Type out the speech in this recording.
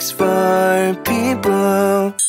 for people.